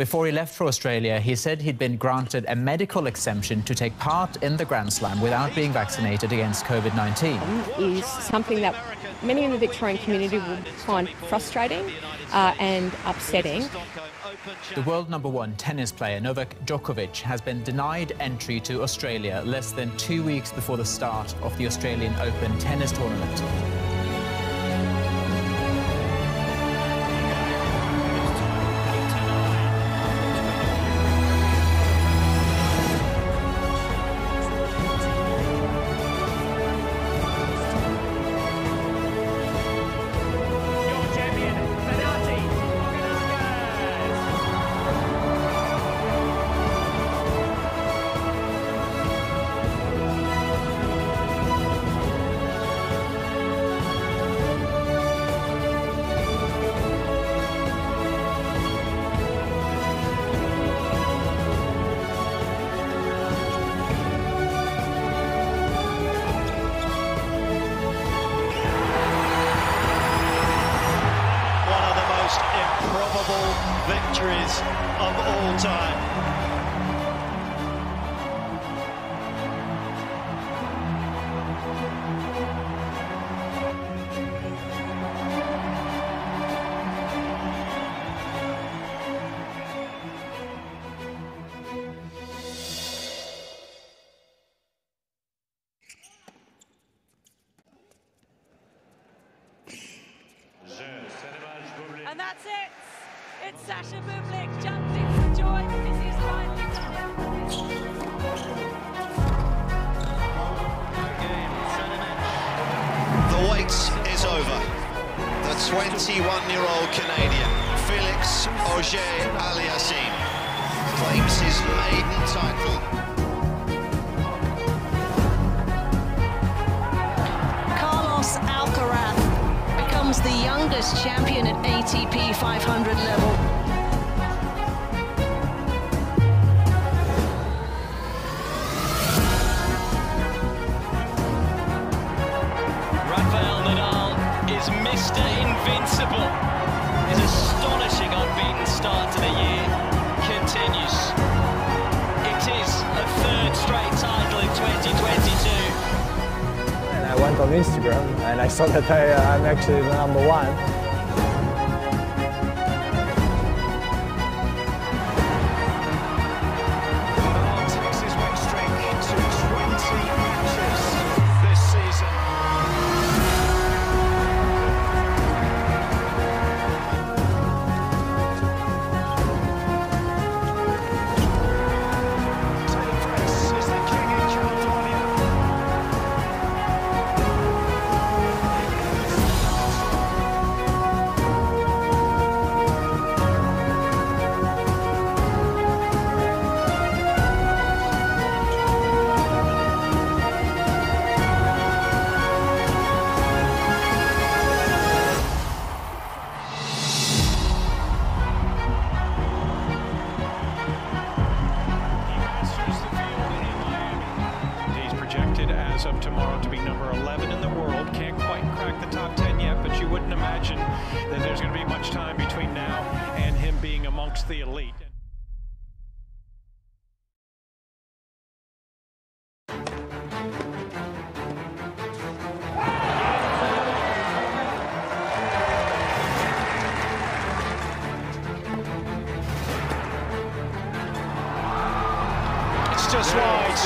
Before he left for Australia, he said he'd been granted a medical exemption to take part in the Grand Slam without being vaccinated against COVID 19. Is something that many in the Victorian community will find frustrating uh, and upsetting. The world number one tennis player Novak Djokovic has been denied entry to Australia less than two weeks before the start of the Australian Open tennis tournament. And that's it. It's Sasha Bublik jumping for joy because he's finally done. The wait is over. The 21-year-old Canadian, Felix Auger-Aliassime, claims his maiden title Carlos Alcaraz the youngest champion at ATP 500 level. Rafael Nadal is Mr. Invincible. His astonishing unbeaten start to the year continues. On Instagram and I saw that I, I'm actually the number one.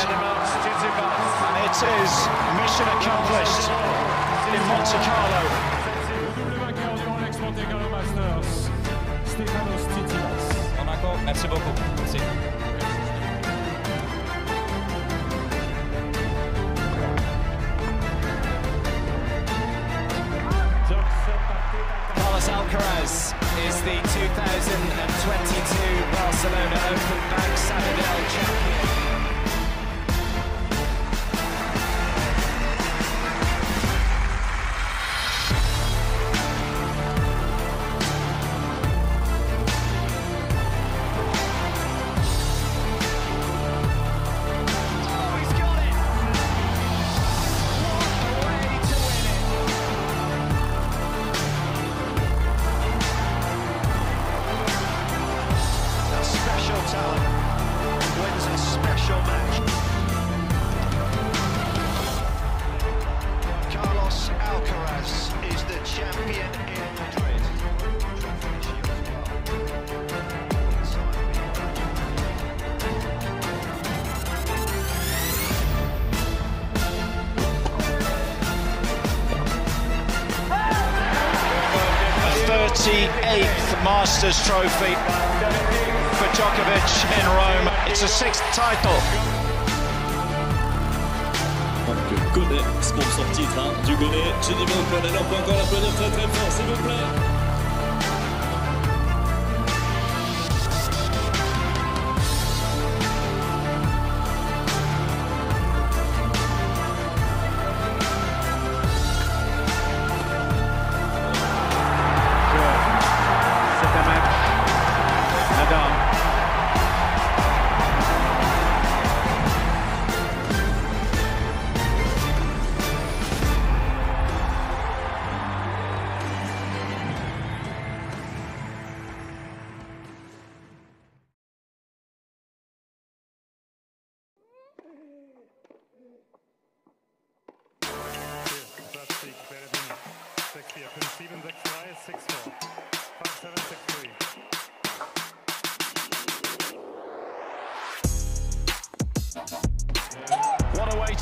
And it is mission accomplished in Monte Carlo. Monaco, merci beaucoup. Merci. Carlos Alcaraz is the 2022 Barcelona Open Banc Sabadell champion. Alcaraz is the champion in Madrid. 38th Masters Trophy for Djokovic in Rome. It's a sixth title. Sponsor titre hein, du. Jenny Open, alors on peut encore l'applaudir très très fort s'il vous plaît.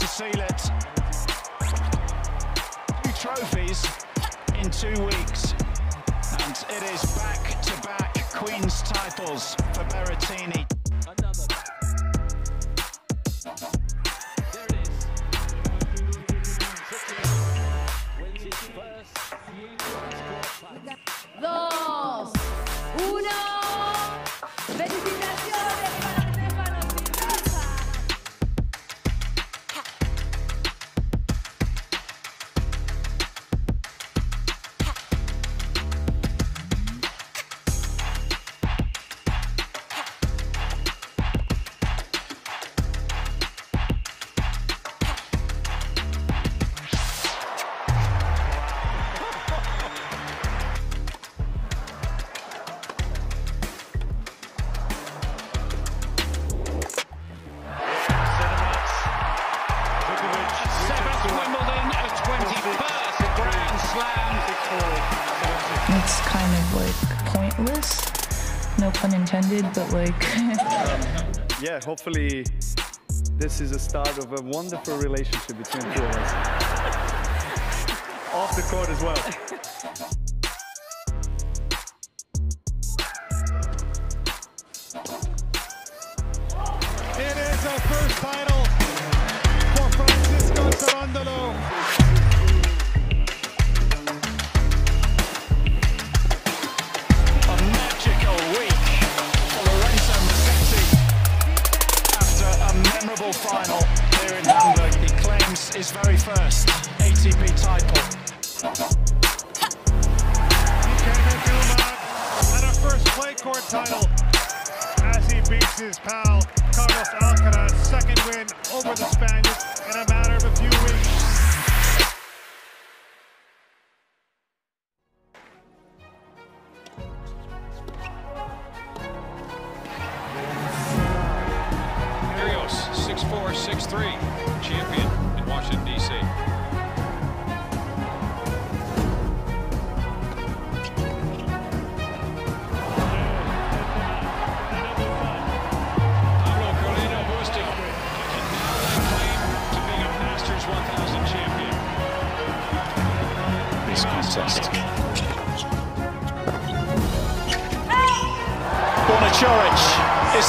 To seal it. Two trophies in two weeks. And it is back to back Queen's titles for Berrettini. It's kind of like pointless. No pun intended, but like. yeah, hopefully this is a start of a wonderful relationship between the two of us. Off the court as well. It is a first title win over the Spaniard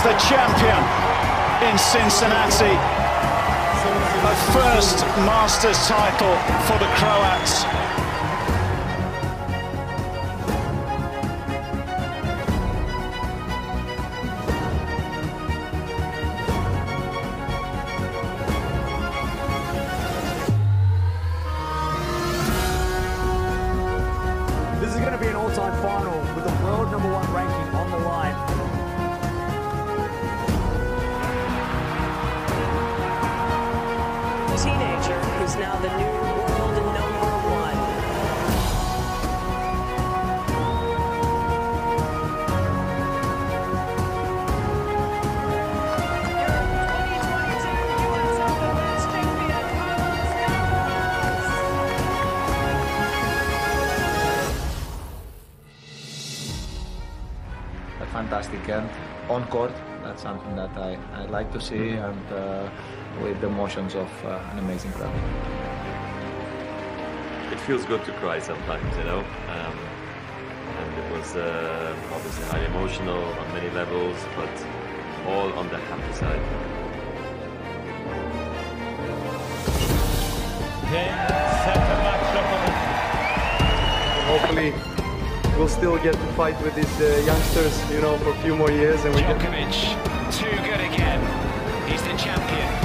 the champion in Cincinnati. A first Masters title for the Croats. Who's now the new he can on court. That's something that I, I like to see and uh, with the emotions of uh, an amazing crowd. It feels good to cry sometimes, you know. Um, and it was uh, obviously highly emotional on many levels, but all on the happy side. Hopefully, we'll still get to fight with these uh, youngsters, you know, for a few more years, and we. Djokovic, too good again. He's the champion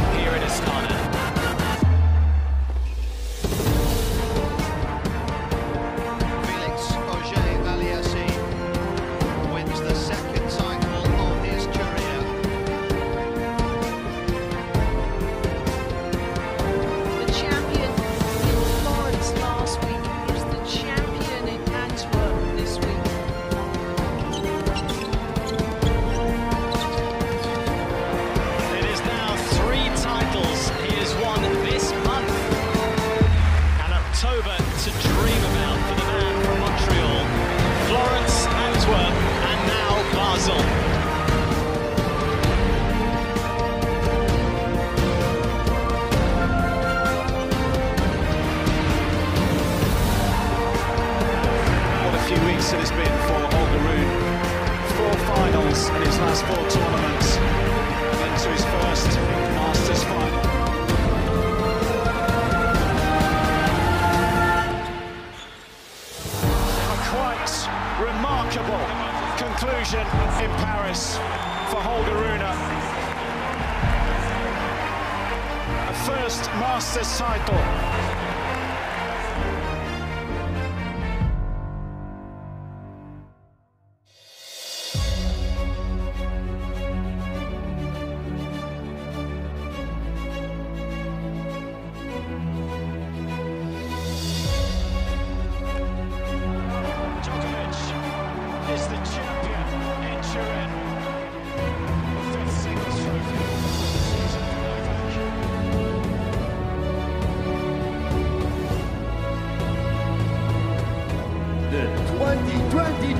remarkable conclusion in Paris for Holger Rune. A first Masters title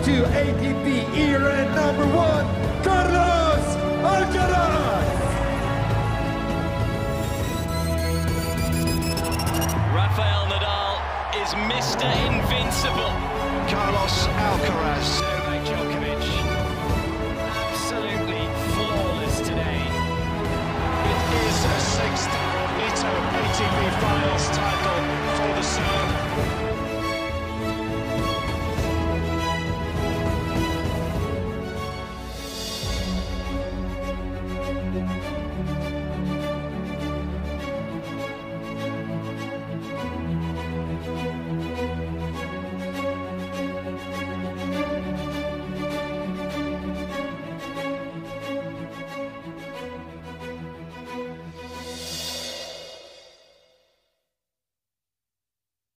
2022 ATP era number one, Carlos Alcaraz. Rafael Nadal is Mr. Invincible. Carlos Alcaraz.